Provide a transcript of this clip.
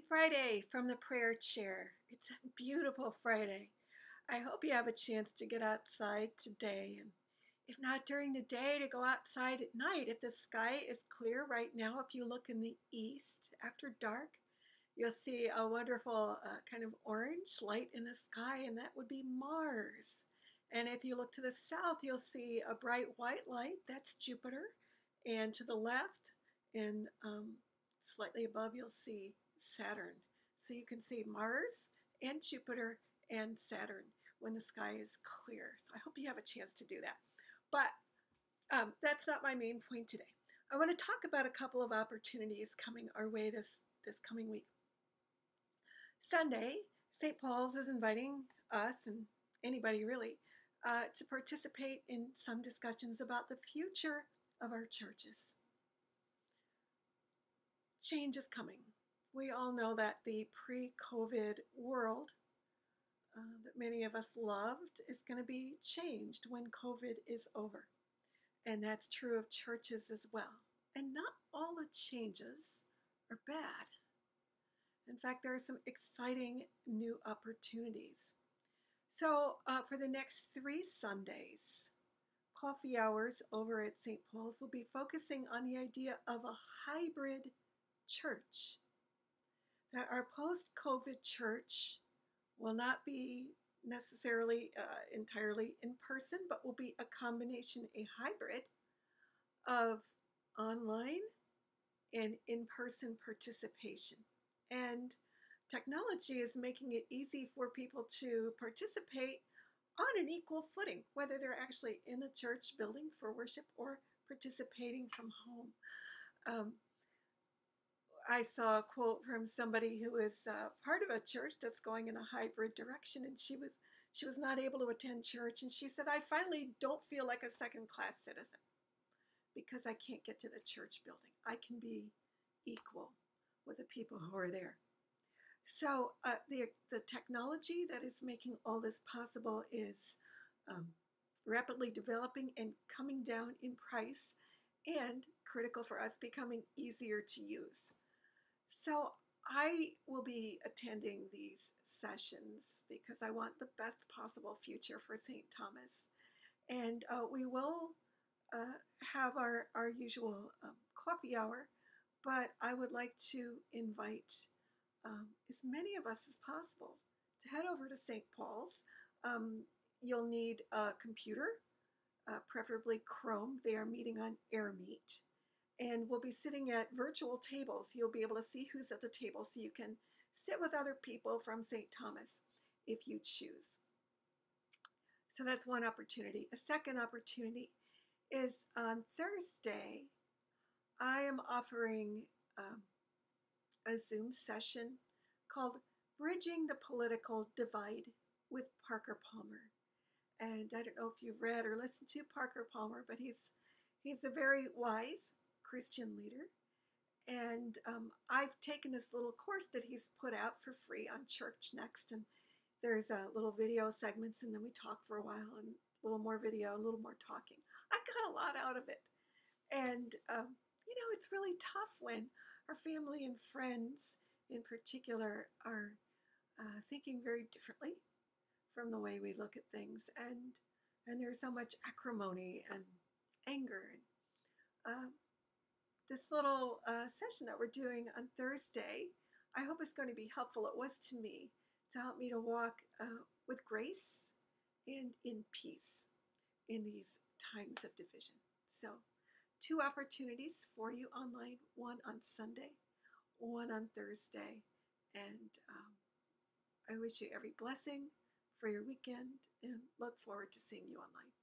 Friday from the prayer chair. It's a beautiful Friday. I hope you have a chance to get outside today and if not during the day to go outside at night if the sky is clear right now if you look in the east after dark you'll see a wonderful uh, kind of orange light in the sky and that would be Mars and if you look to the south you'll see a bright white light that's Jupiter and to the left and um, slightly above you'll see Saturn. So you can see Mars and Jupiter and Saturn when the sky is clear. So I hope you have a chance to do that. But um, that's not my main point today. I want to talk about a couple of opportunities coming our way this, this coming week. Sunday, St. Paul's is inviting us and anybody really uh, to participate in some discussions about the future of our churches. Change is coming we all know that the pre COVID world uh, that many of us loved is going to be changed when COVID is over. And that's true of churches as well. And not all the changes are bad. In fact, there are some exciting new opportunities. So, uh, for the next three Sundays, coffee hours over at St. Paul's will be focusing on the idea of a hybrid church that our post COVID church will not be necessarily uh, entirely in person, but will be a combination, a hybrid of online and in person participation. And technology is making it easy for people to participate on an equal footing, whether they're actually in the church building for worship or participating from home. Um, I saw a quote from somebody who is uh, part of a church that's going in a hybrid direction, and she was she was not able to attend church, and she said, "I finally don't feel like a second class citizen because I can't get to the church building. I can be equal with the people who are there." So uh, the the technology that is making all this possible is um, rapidly developing and coming down in price, and critical for us becoming easier to use. So I will be attending these sessions because I want the best possible future for St. Thomas. And uh, we will uh, have our, our usual um, coffee hour, but I would like to invite um, as many of us as possible to head over to St. Paul's. Um, you'll need a computer, uh, preferably Chrome. They are meeting on AirMeet and we'll be sitting at virtual tables. You'll be able to see who's at the table so you can sit with other people from St. Thomas if you choose. So that's one opportunity. A second opportunity is on Thursday, I am offering um, a Zoom session called Bridging the Political Divide with Parker Palmer. And I don't know if you've read or listened to Parker Palmer, but he's he's a very wise Christian leader. And um, I've taken this little course that he's put out for free on Church Next. And there's a little video segments, and then we talk for a while, and a little more video, a little more talking. I got a lot out of it. And, um, you know, it's really tough when our family and friends, in particular, are uh, thinking very differently from the way we look at things. And, and there's so much acrimony and anger. And, uh, this little uh, session that we're doing on Thursday, I hope it's going to be helpful. It was to me to help me to walk uh, with grace and in peace in these times of division. So, two opportunities for you online one on Sunday, one on Thursday. And um, I wish you every blessing for your weekend and look forward to seeing you online.